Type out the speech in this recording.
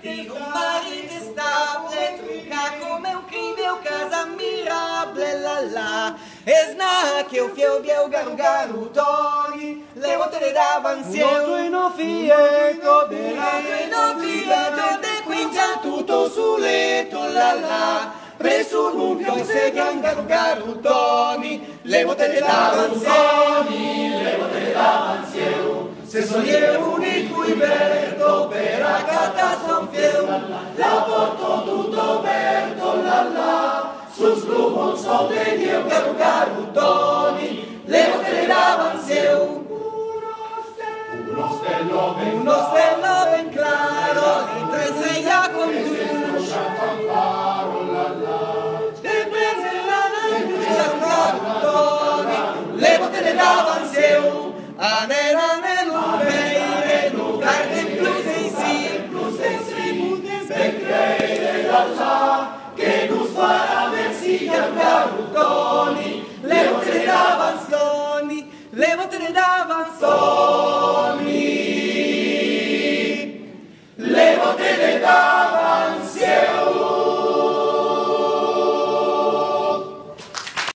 Di un mare intestabile trucca come un cribio casa mirabile la la. E snacche un fio vio garu garu tori Le vote le davanzi Uno tuino fieto Uno tuino fieto De quinta tutto su letto la la. Presso un rubio se gran garu garu toni Le vote le davanzi Le vote le davanzi Se soglievo un il cui vero la porto tutto verde, la la, sul sgluvo so de Dio che doni, le otredavan se un uno stello uno stello ben claro, e tre sei con tu, e la te le otredavan se un sa, che nus farà versi garutoni, le botte le davan sconi, le